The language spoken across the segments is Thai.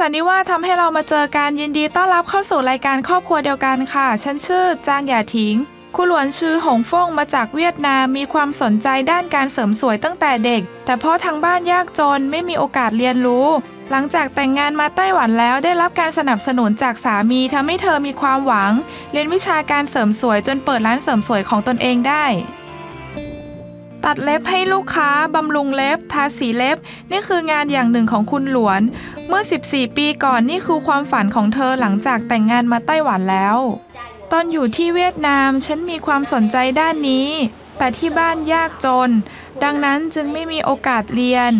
สันนิวาสทำให้เรามาเจอกันยินดีต้อนรับเข้าสู่รายการครอบครัวเดียวกันค่ะ ฉันชื่อจางหยาถิงคุณหลวนชื่อหงฟงมาจากเวียดนามมีความสนใจด้านการเสริมสวยตั้งแต่เด็ก แต่พ่อทางบ้านยากจนไม่มีโอกาสเรียนรู้ หลังจากแต่งงานมาไต้หวันแล้วได้รับการสนับสนุนจากสามีทำให้เธอมีความหวัง เรียนวิชาการเสริมสวยจนเปิดร้านเสริมสวยของตนเองได้ ตัดเล็บให้ลูกค้า บำรุงเล็บ ทาสีเล็บ นี่คืองานอย่างหนึ่งของคุณหลวน เมื่อ 14 ปีก่อนนี่คือความฝันของเธอหลังจากแต่งงานมาไต้หวันแล้ว ตอนอยู่ที่เวียดนาม ฉันมีความสนใจด้านนี้ แต่ที่บ้านยากจน ดังนั้นจึงไม่มีโอกาสเรียน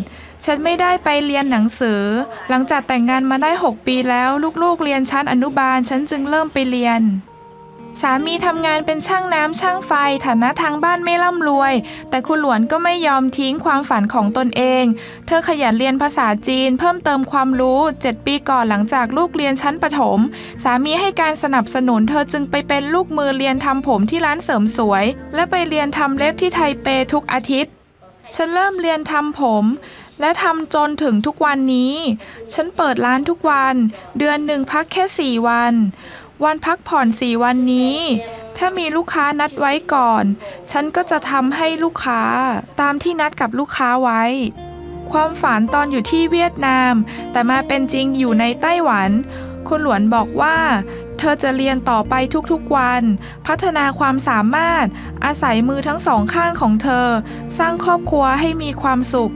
ฉันไม่ได้ไปเรียนหนังสือ หลังจากแต่งงานมาได้ 6 ปีแล้ว ลูกๆเรียนชั้นอนุบาล ฉันจึงเริ่มไปเรียน สามีทำงานเป็นช่างน้ำช่างไฟ ฐานะทางบ้านไม่ร่ำรวย แต่คุณหลวนก็ไม่ยอมทิ้งความฝันของตนเอง เธอขยันเรียนภาษาจีน เพิ่มเติมความรู้ 7 ปีก่อนหลังจากลูกเรียนชั้นประถม สามีให้การสนับสนุน เธอจึงไปเป็นลูกมือเรียนทำผมที่ร้านเสริมสวย และไปเรียนทำเล็บที่ไทเปทุกอาทิตย์ ฉันเริ่มเรียนทำผมและทำจนถึงทุกวันนี้ ฉันเปิดร้านทุกวัน เดือนหนึ่งพักแค่4วัน วันพักผ่อนสี่วันนี้ ถ้ามีลูกค้านัดไว้ก่อน ฉันก็จะทำให้ลูกค้าตามที่นัดกับลูกค้าไว้ ความฝันตอนอยู่ที่เวียดนาม แต่มาเป็นจริงอยู่ในไต้หวัน คุณหลวนบอกว่า เธอจะเรียนต่อไปทุกๆวัน พัฒนาความสามารถ อาศัยมือทั้งสองข้างของเธอ สร้างครอบครัวให้มีความสุข